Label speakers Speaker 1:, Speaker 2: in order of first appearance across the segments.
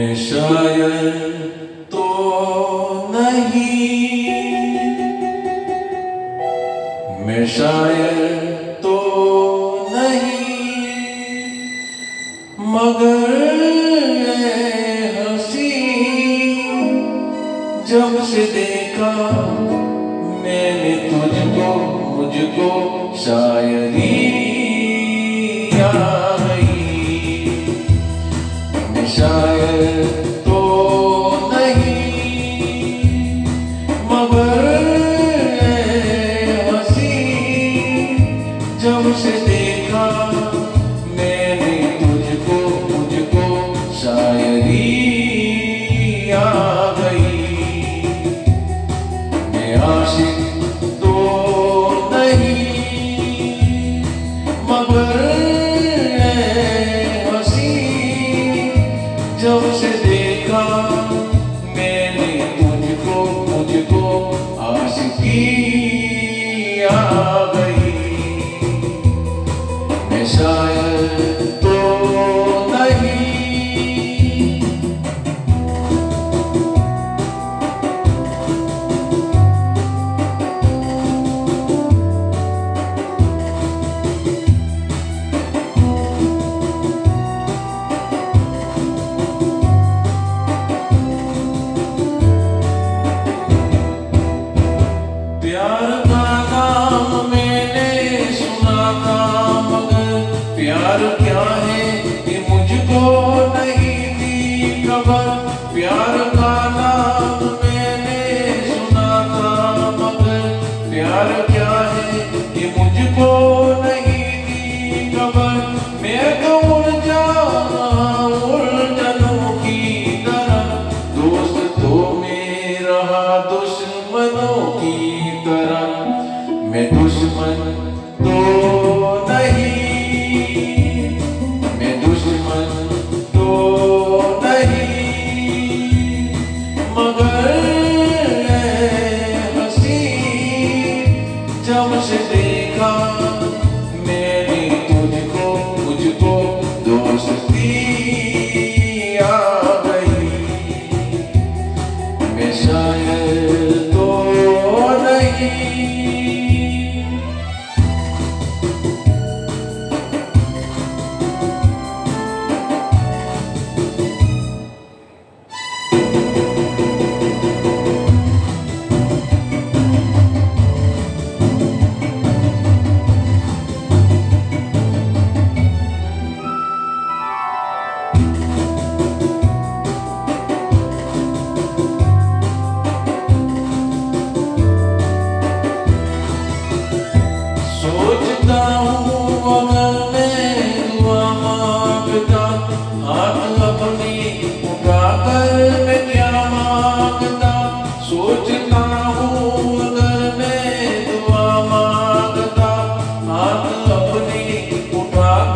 Speaker 1: मैं मैं शायर तो नहीं मगर हसी जब से देखा मैंने तुझको मुझको शायरी आ देखा मैंने तुझको मुझको आशिकी खबर प्यार का नाम सुना था मगर प्यार क्या है ये मुझको नहीं थी खबर मैं तो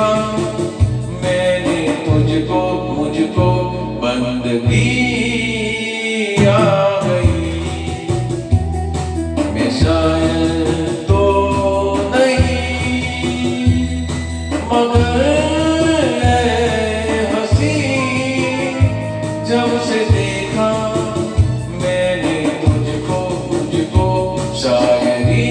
Speaker 1: देखा मैंने तुझको मुझको बंदगी मैं शायर तो नहीं हसी। जब से देखा मैंने तुझको मुझको शायरी